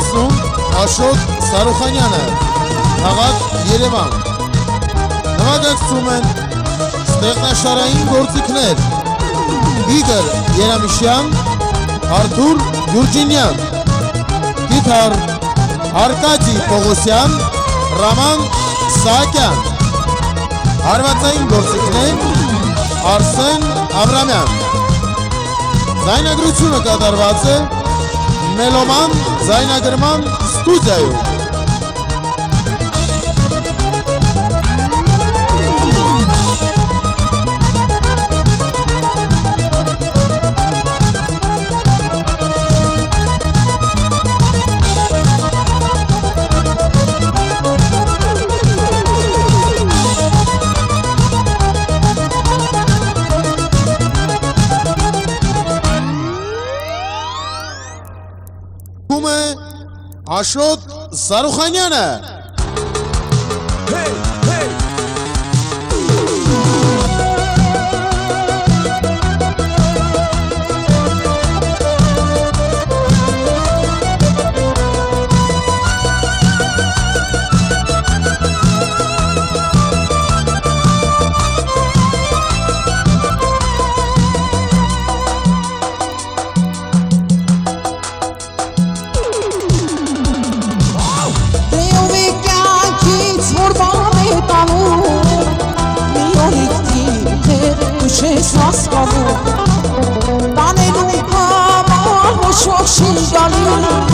ներկայացնում Աշոտ Սարուխանյանը, քաղաք Երևան։ Նվագակցում են ստեղնաշարային գործիքներ. Իգոր Երամիշյան, Արթուր Գյուրջինյան, Գիթար Արկադի Պողոսյան, Ռաման Սահակյան։ Հարվածային գործիքներ Արսեն Աբրամյան։ Ձայնագրությունը կատարված է Մելոման Zainagerman studiją. آشود سرخانیانه Sultanım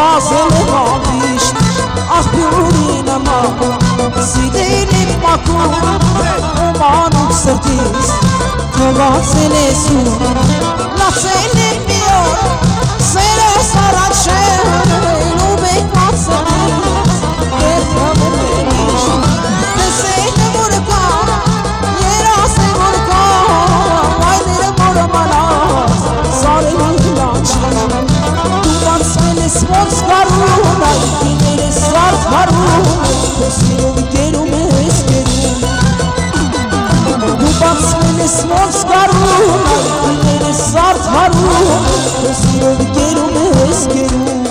واصل غاديش أخبروني لما سيديني بمكون وما نكسرتيش تواصل سور لا سيني بيور Sarf harun, kesiyor bir gerum eskerum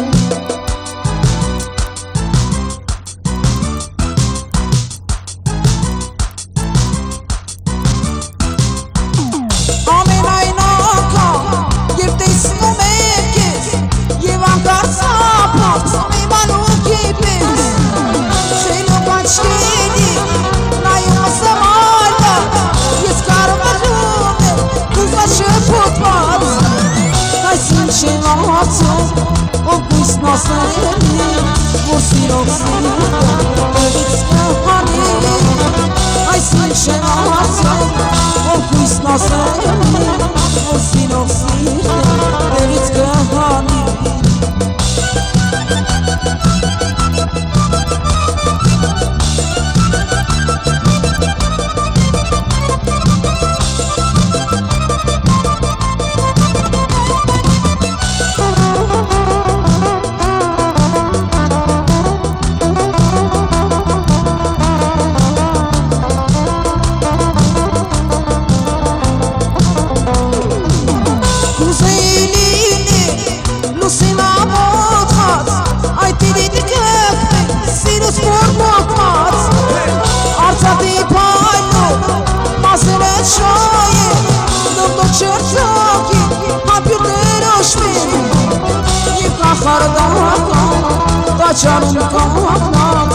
Açarım kanal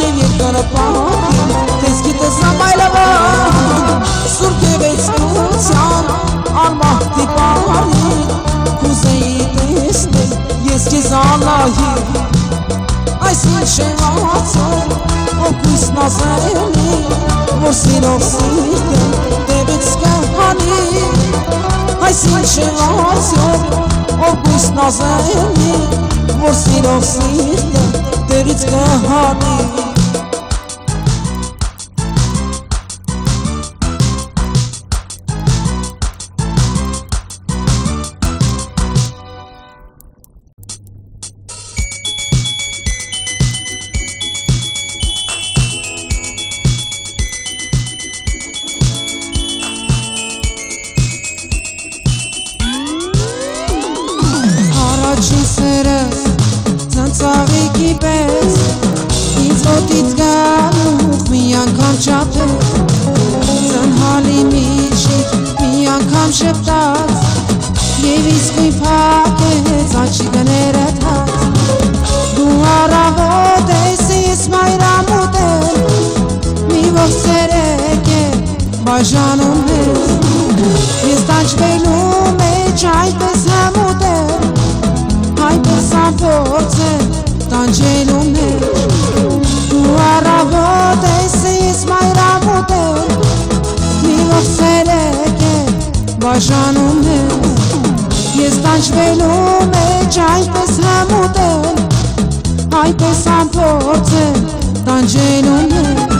Yeni tarafım Tezkite sabayla var Surke ve iskusyan Armah tipari Kuzeyi teslim Yeski zalahi. Aysın şevatın Okus nazarını. Vursin oksiden Debitske hani Aysın şevatın Okus nazarını. मुर्सी रोसी तेरी कहानी așa nume Jesteś pe lume ce ai pe să mute Ai pe să porți, dar genul meu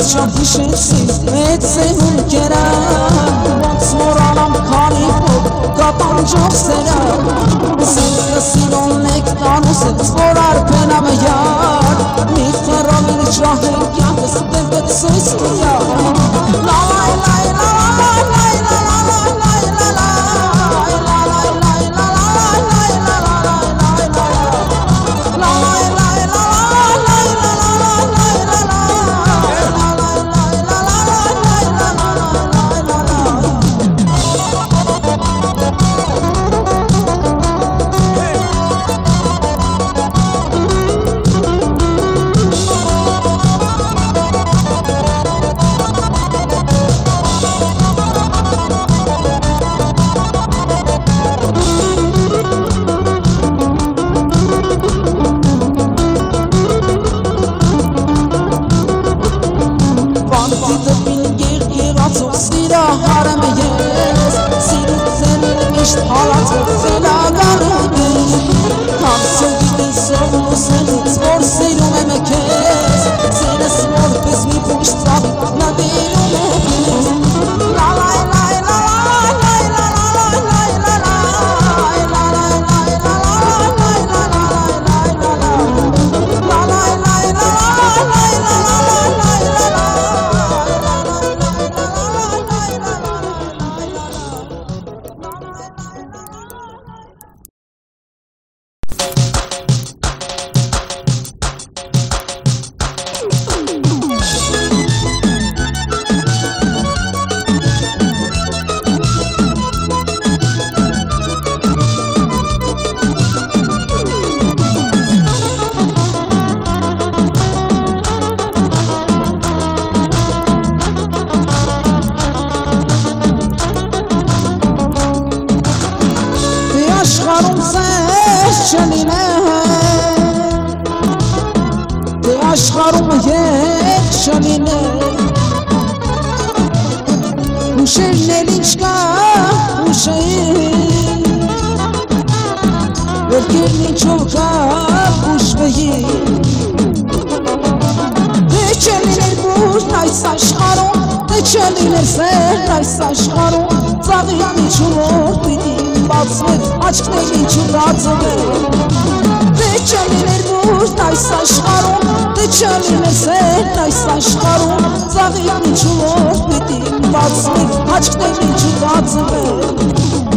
Վերջան հիշեցիս մեծ սևուն կերա Ոնց մորանամ քանի փոք կապանջով սերա Սիրը սիրոն եք տանուս է որ արդեն ամյար Մի խրամին շահել կյանքս դեպ սույս միար գրքին ինչով կապ ուշվեի Դե չէ լիներ բուրն այս աշխարում, դե չէ լիներ սերն այս աշխարում Ծաղի միջում որ պիտի բացվեր, աչքների չուրացվեր Դե չէ լիներ բուրն այս աշխարում, դե չէ լիներ սերն այս աշխարում Ծաղի միջում որ պիտի բացվեր, աչքների չուրացվեր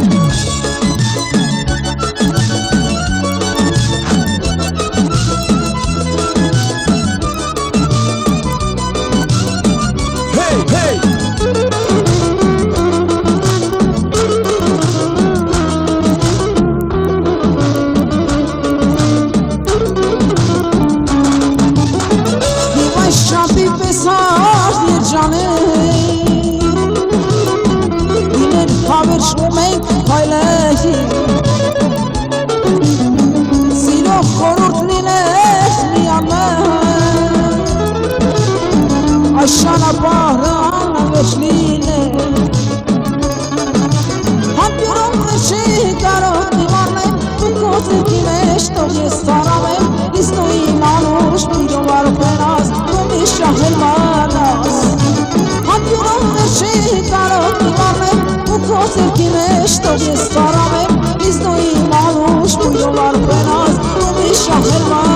mostre que nešto je stvarame, izdojim malu špulju, bar penaz, tu miša helma.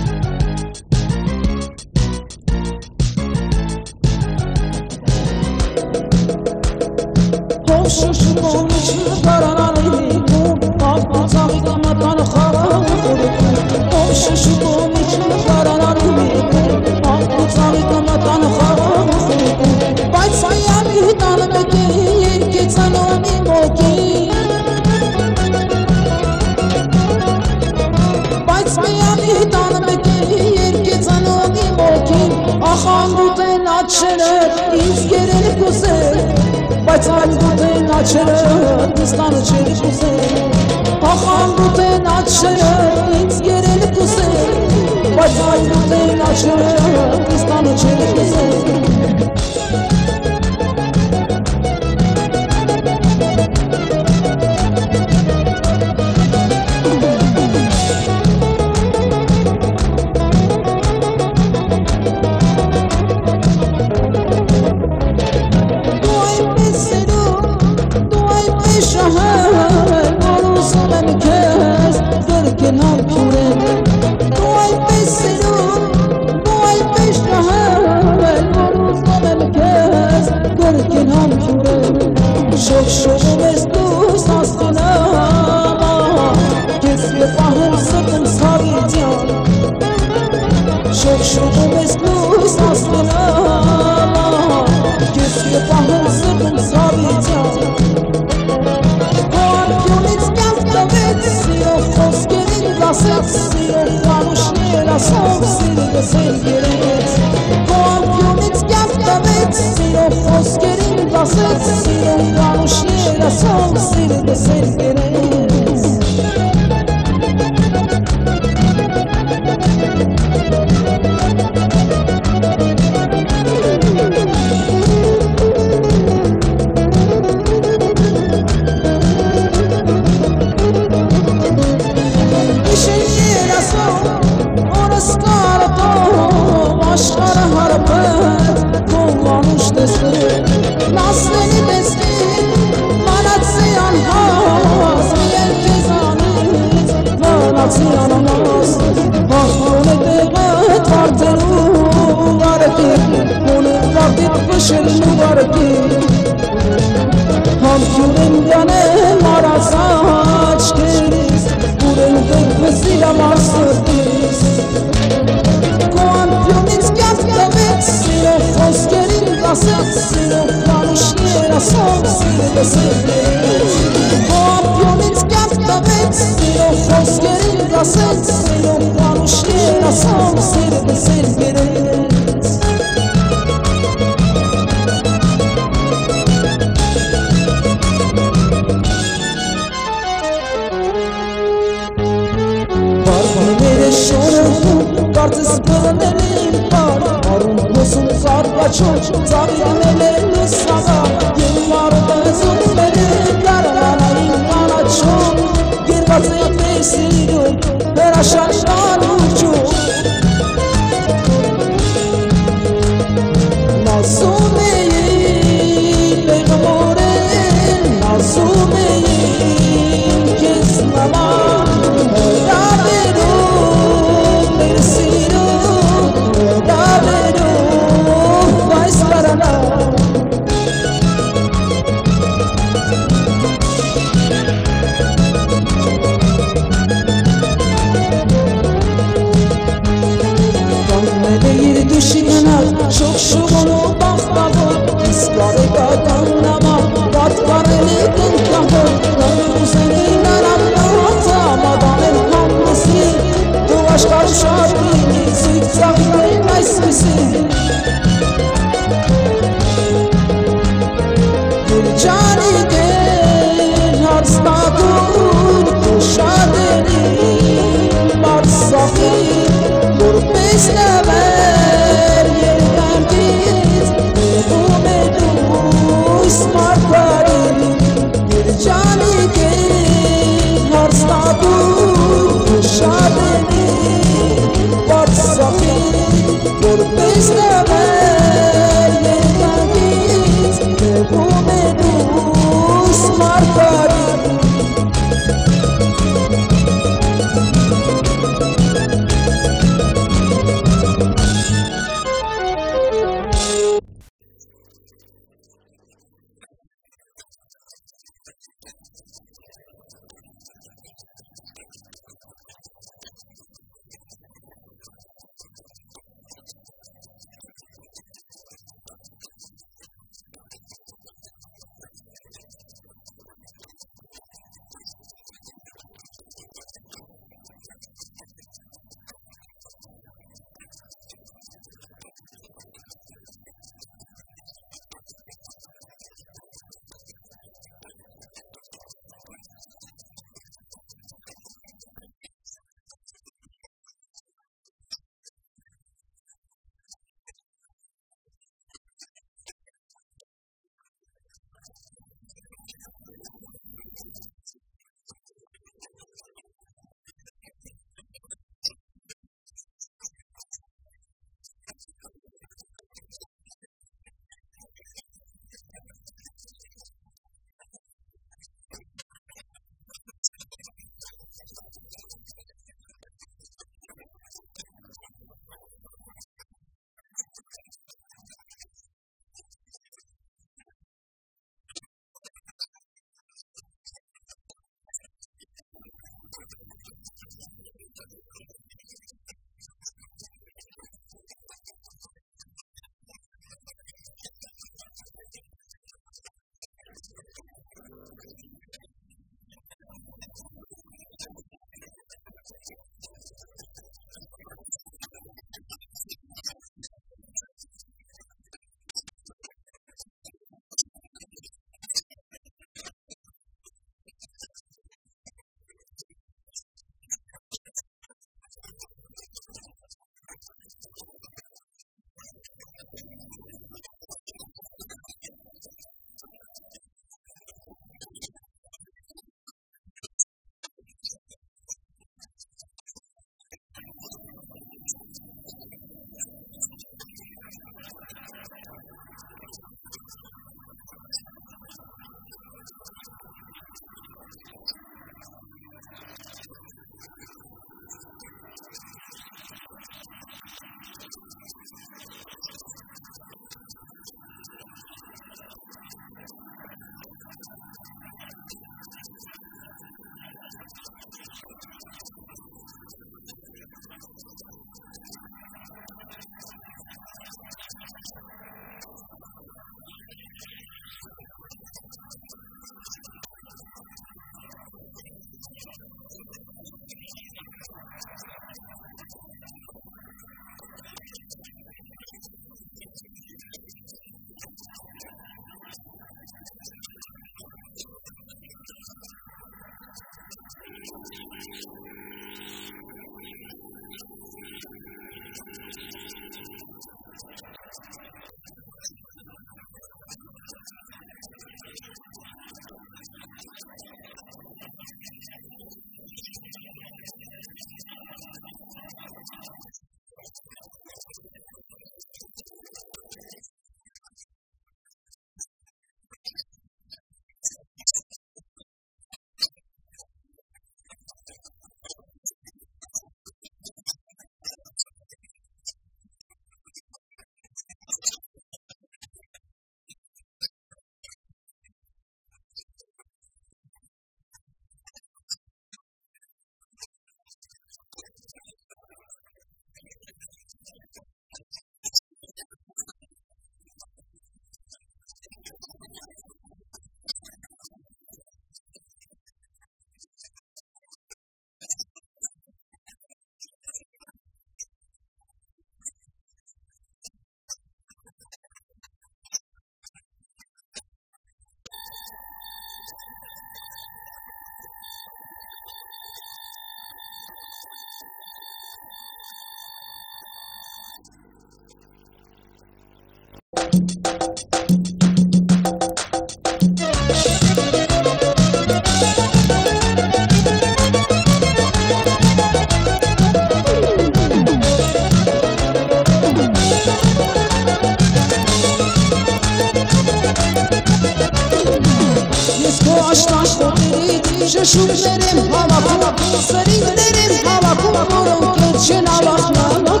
şunlarım hava kuma Sarın derim hava kuma Korun kırçın hava kuma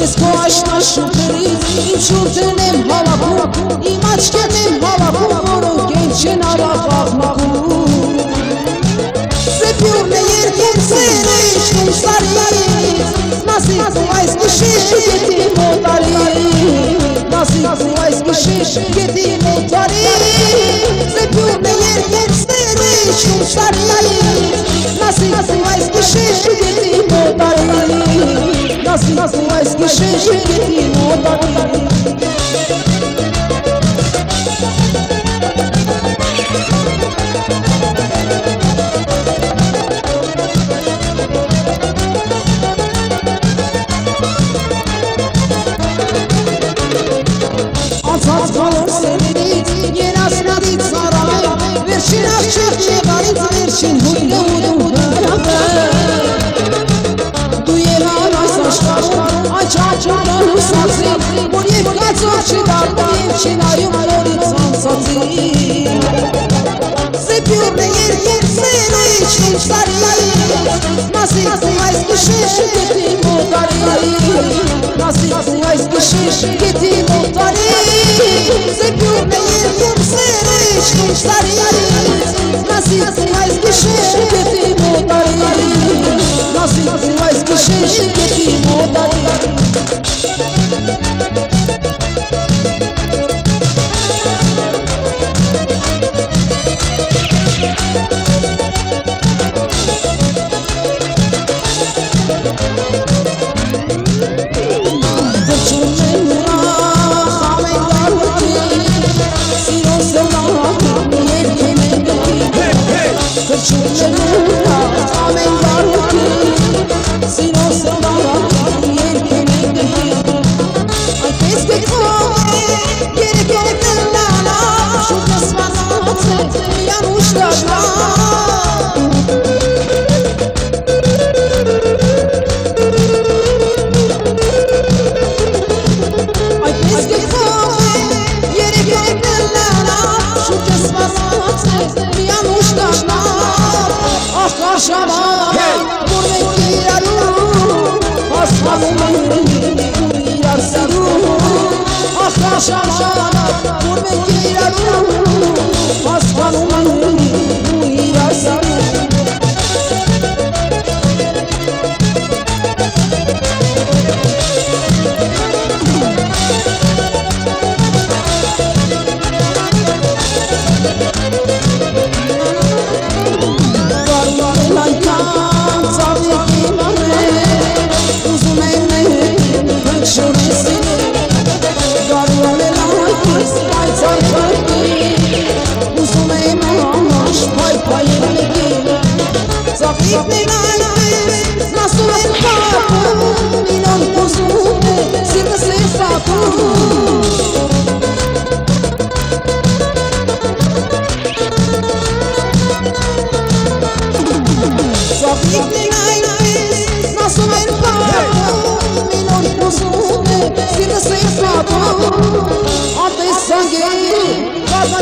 Yesko aşna şu իմ շուրթերն եմ հավաքում Իմ աչքերն եմ հավաքում, որոնք էլ չեն ավախնանակում Սեպյուրն է երկեր սերը իշխում սարից Մասիկ ու այս կշիշ գետի մոտարի Մասիկ ու այս կշիշ գետի մոտարի Սեպյուրն է երկեր սերը իշխում սարից Մասիկ ու այս կշիշ գետի Nasıl eski şehrin odakları Asat kalır sevdi, yine asmadık saray Verşin aşık, çevarit verşin, huylu huylu și la iumelor îți am soții Se piurde ieri, se nici nu stari Nasi cu ai. Scușești cât timp mutari Nasi cu ai. Scușești cât timp mutari Se piurde ieri, se nici nu stari Nasi cu ai scușești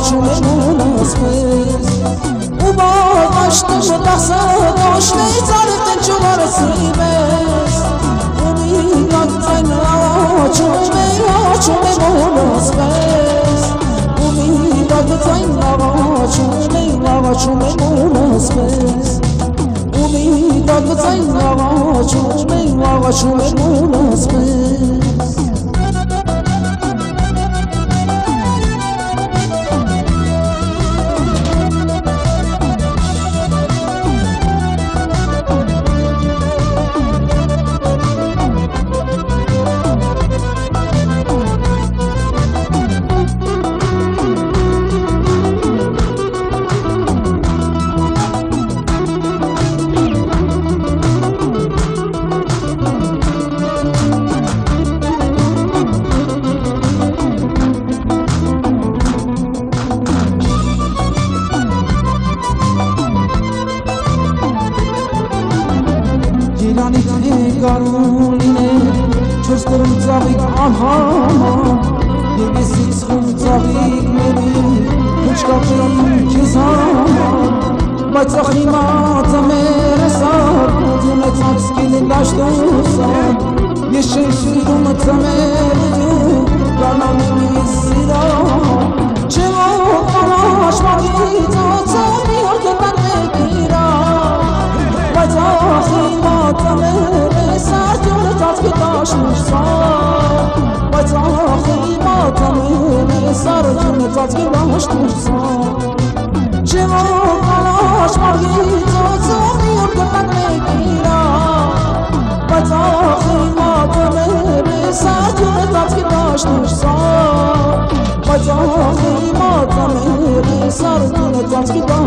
չմնաս մեզ ու բող աշտը մտասը դոշվեց արև տնչուվարը սրիմես ու մի ակցայն աչում է աչում է մոնաս մեզ ու մի ակցայն աչում է աչում է մոնաս մեզ ու մի ակցայն աչում է աչում է մոնաս մեզ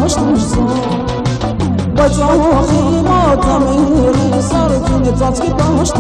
باش دوستان با جاهی ما تمیری سر جون تات که باش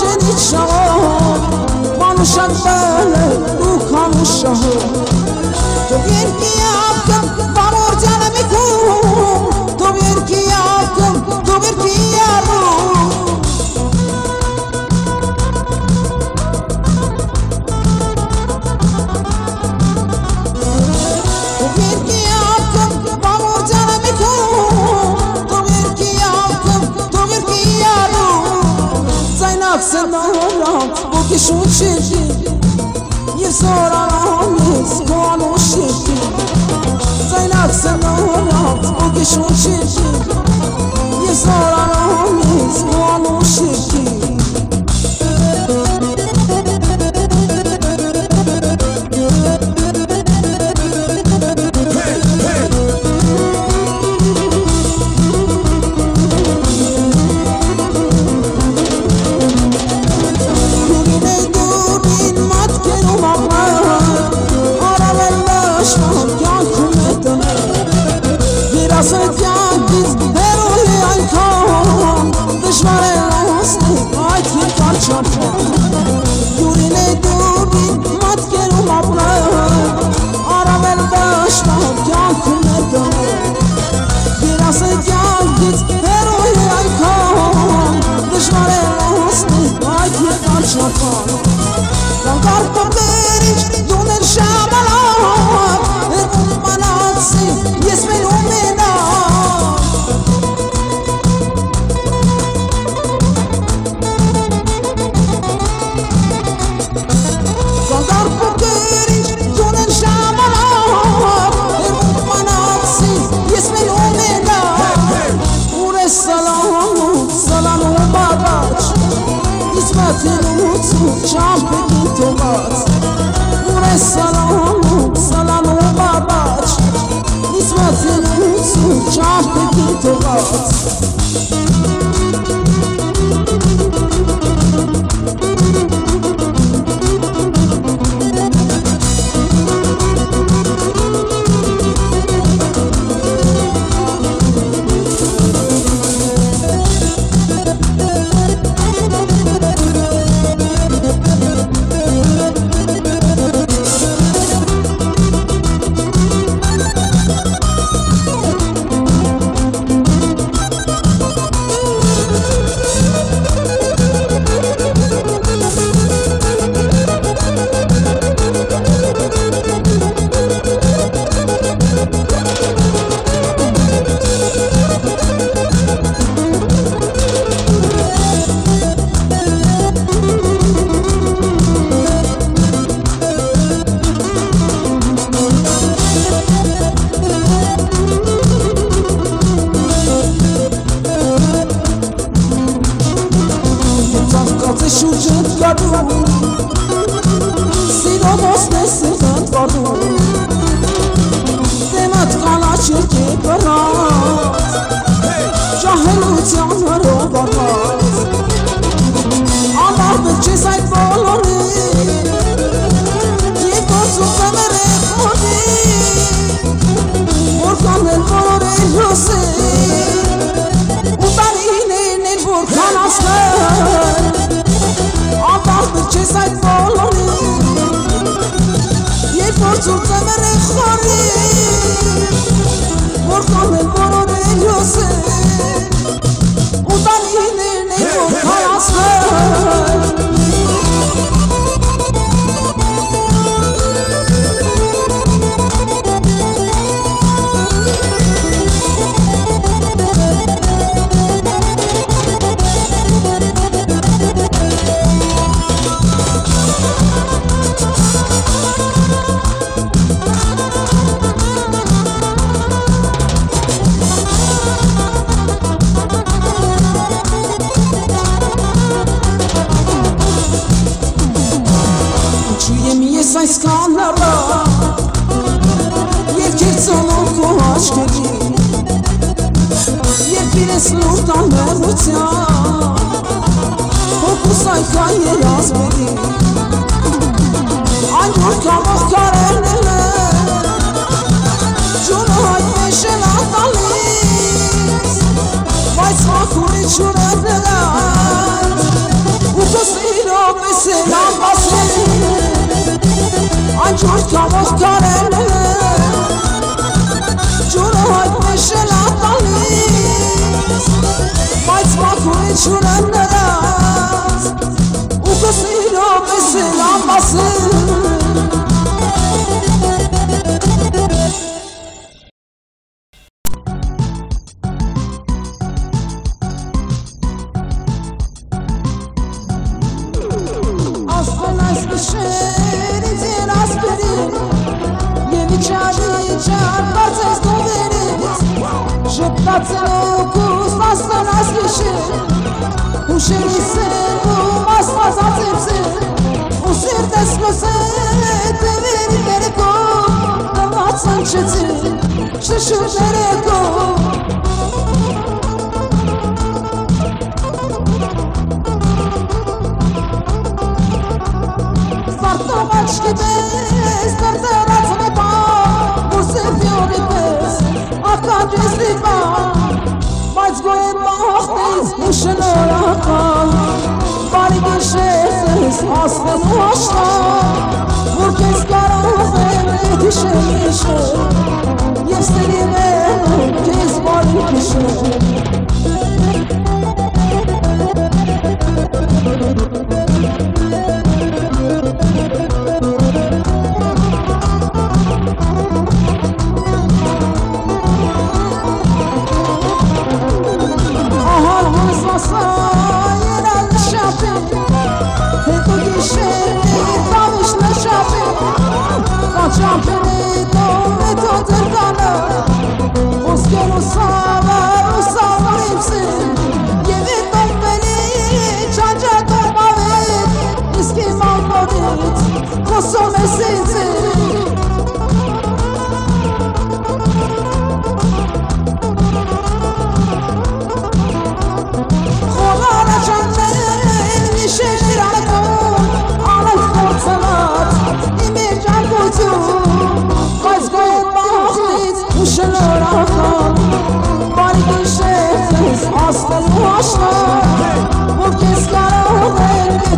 چنین شما منو شد بله او کامو شهر تو گرگی konuşur Yesoraramiz konuşur Zaynab sen orat o kişi Chop it into շները կո Սարտով աչկի մեզ, կարդերած նպա Ուսիվ յորի մեզ, ականդիս նպա Բայց գոյ մախնից ու շնորական Բարի գշես ես ասնեն ու աշտան Որ կեզ կարող եմ էդիշել իշել Yes, I did.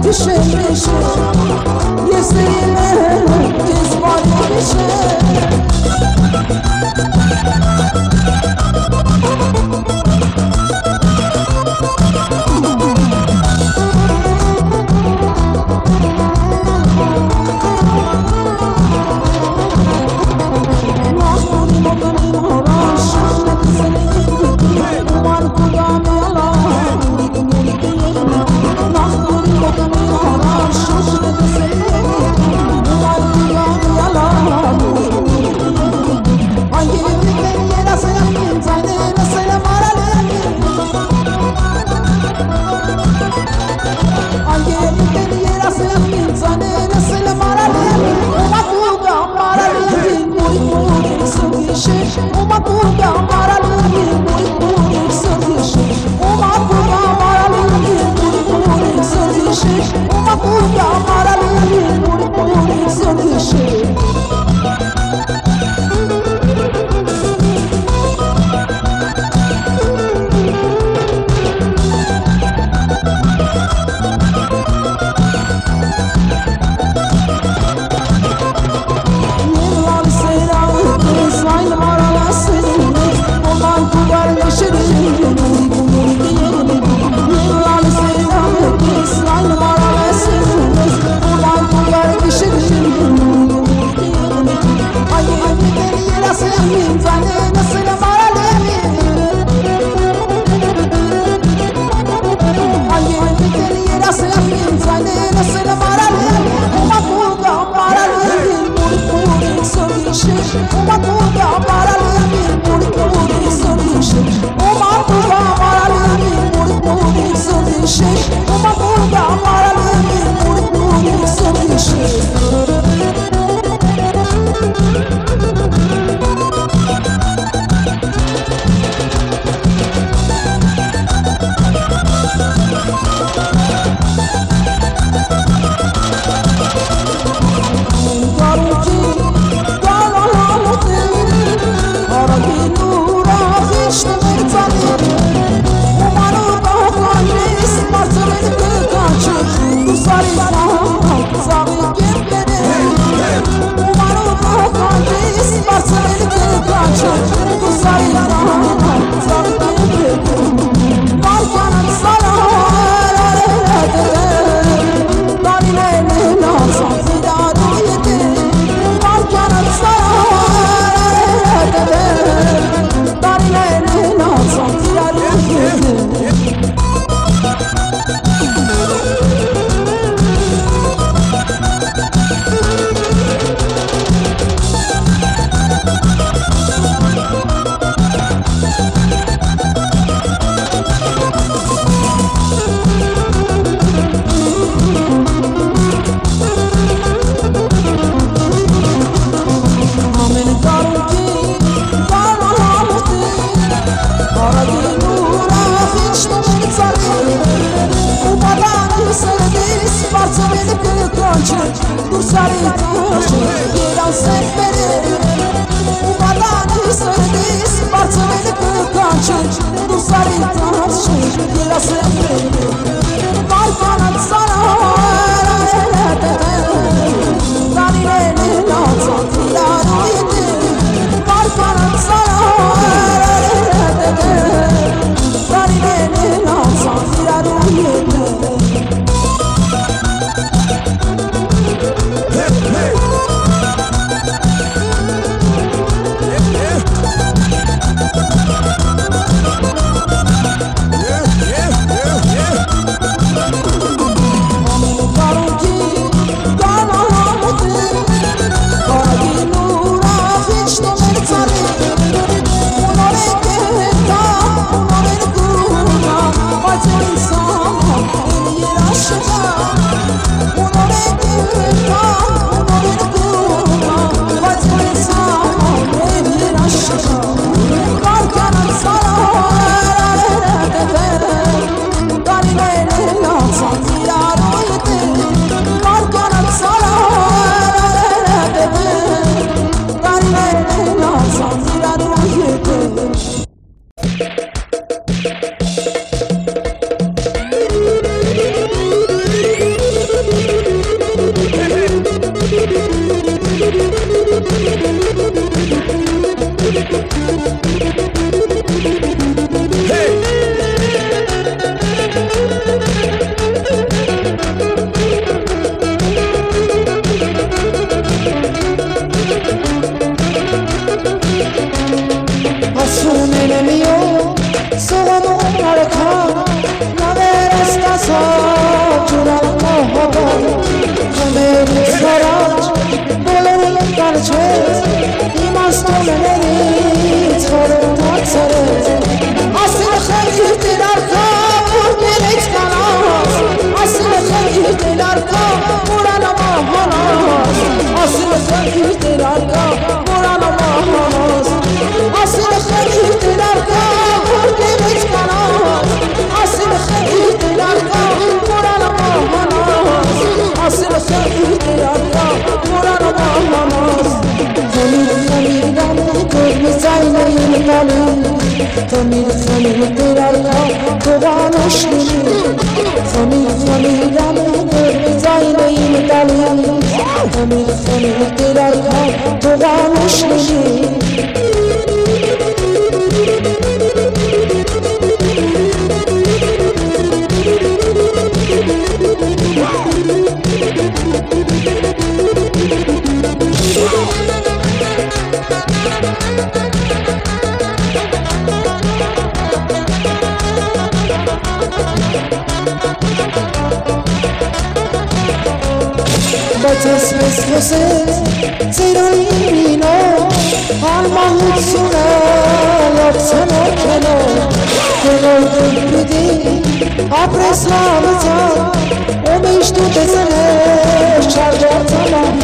پیشه میشه یه سری مهر دیزبانی میشه خمیر خمیر دریا تو بانش کنی خمیر خمیر دم کر میزنه این قلم خمیر خمیر اسکسه زیرایی مینا آلمان سونه یک سنه کنه کنه بودی آبر اسلام تا اومش تو بزنه شرجا تمام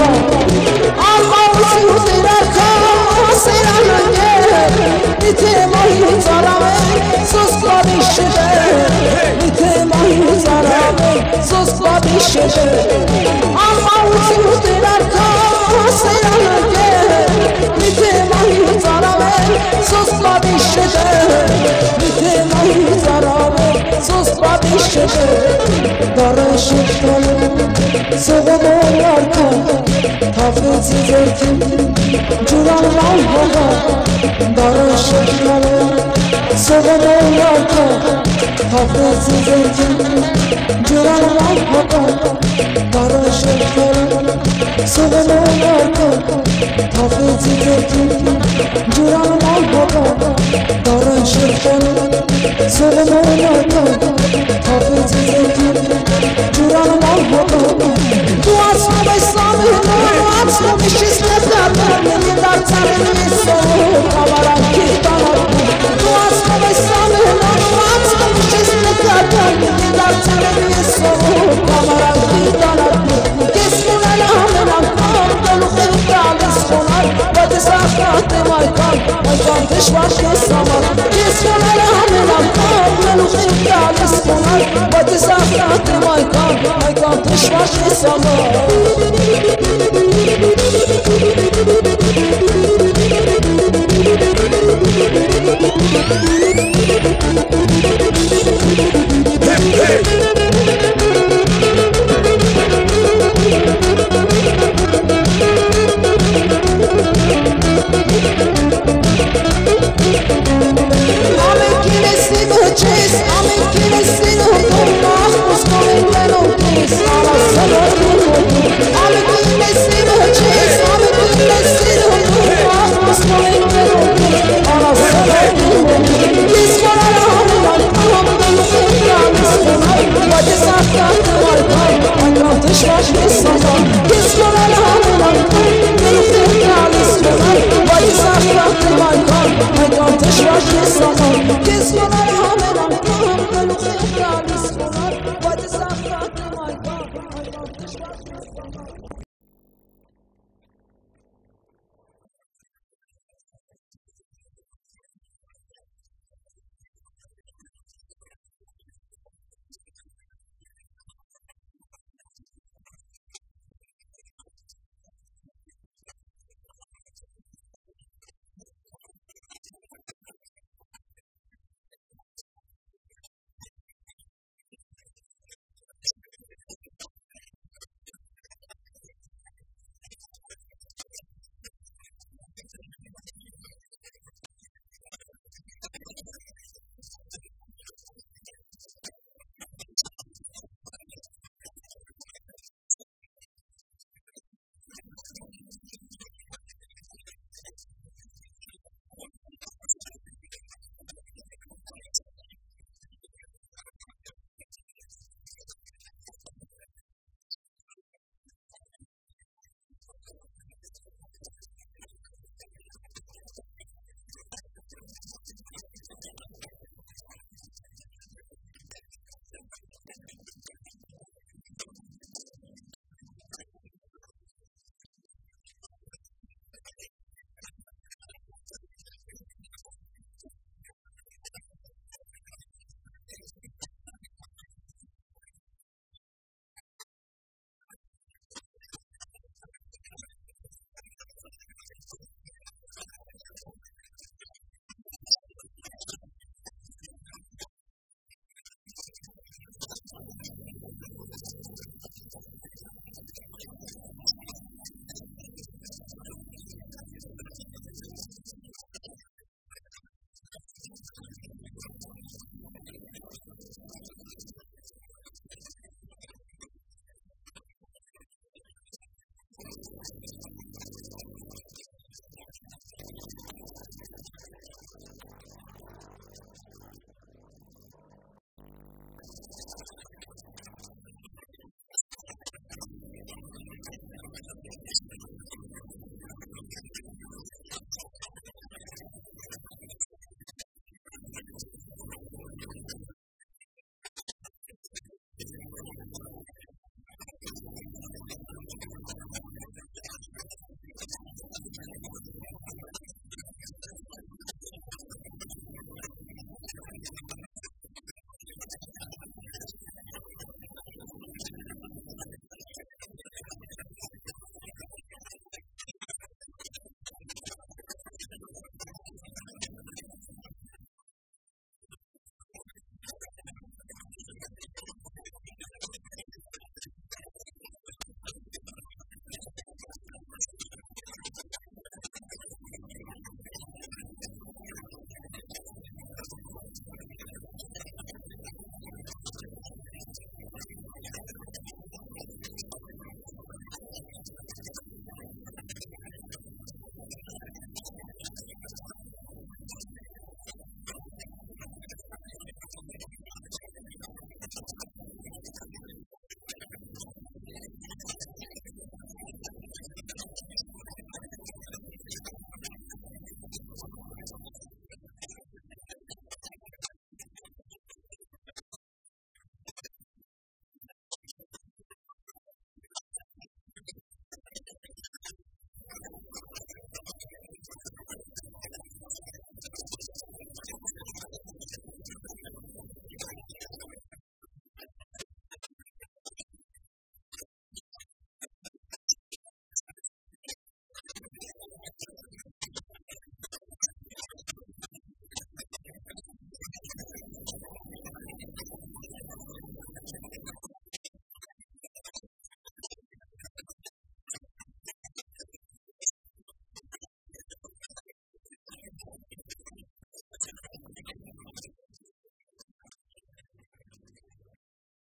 Bitim ayı zaramı Sus la dişide Bitim ayı zaramı Sus dişide Ama uçur diler kasıyanı gel Bitim ayı zaramı Sus la dişide Bitim ayı zaramı susmamışım Darışıp dalım Soğumun arka Tafreti görküm Curan Allah'a Darışıp dalım Soğumun arka Tafreti görküm Curan Allah'a Darışıp dalım sana ne olardı Tafeci dedi Curan al baba Darın şirken Sana ne olardı Tafeci dedi Curan al baba Duasını ve sanını Açmamışız. Kazanlarını Dartarını ve sonu my kan tishwash yasama Kesmuna la la la lo khirka liskhona Bad saqat my kan my